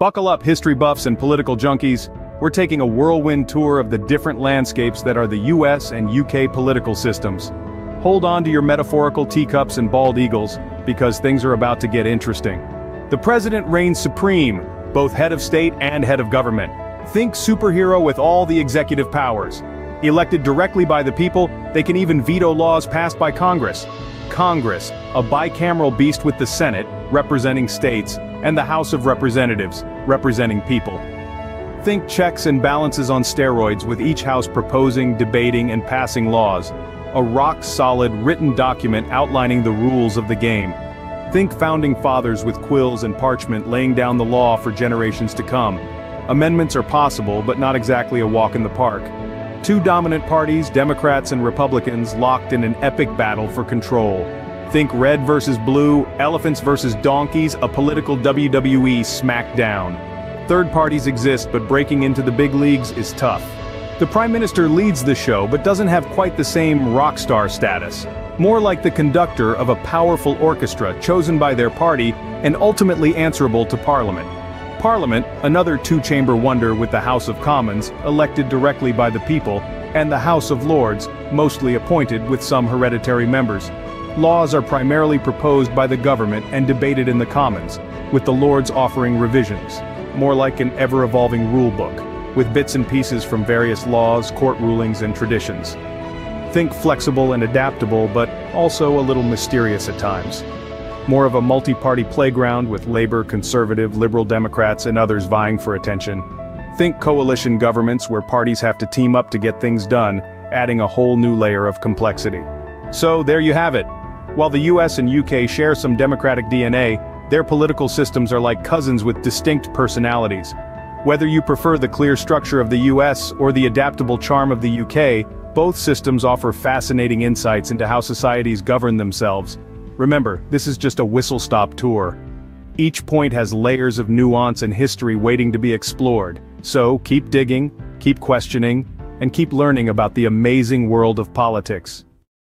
Buckle up history buffs and political junkies, we're taking a whirlwind tour of the different landscapes that are the US and UK political systems. Hold on to your metaphorical teacups and bald eagles, because things are about to get interesting. The president reigns supreme, both head of state and head of government. Think superhero with all the executive powers. Elected directly by the people, they can even veto laws passed by Congress. Congress, a bicameral beast with the Senate, representing states, and the House of Representatives, representing people. Think checks and balances on steroids with each house proposing, debating, and passing laws. A rock-solid written document outlining the rules of the game. Think founding fathers with quills and parchment laying down the law for generations to come. Amendments are possible but not exactly a walk in the park. Two dominant parties, Democrats and Republicans, locked in an epic battle for control. Think red versus blue, elephants versus donkeys, a political WWE smackdown. Third parties exist but breaking into the big leagues is tough. The Prime Minister leads the show but doesn't have quite the same rock star status. More like the conductor of a powerful orchestra chosen by their party and ultimately answerable to Parliament. Parliament, another two-chamber wonder with the House of Commons, elected directly by the people, and the House of Lords, mostly appointed with some hereditary members. Laws are primarily proposed by the government and debated in the Commons, with the Lords offering revisions, more like an ever-evolving rulebook, with bits and pieces from various laws, court rulings and traditions. Think flexible and adaptable but also a little mysterious at times. More of a multi-party playground with Labour, Conservative, Liberal Democrats and others vying for attention. Think coalition governments where parties have to team up to get things done, adding a whole new layer of complexity. So there you have it. While the US and UK share some democratic DNA, their political systems are like cousins with distinct personalities. Whether you prefer the clear structure of the US or the adaptable charm of the UK, both systems offer fascinating insights into how societies govern themselves. Remember, this is just a whistle-stop tour. Each point has layers of nuance and history waiting to be explored, so keep digging, keep questioning, and keep learning about the amazing world of politics.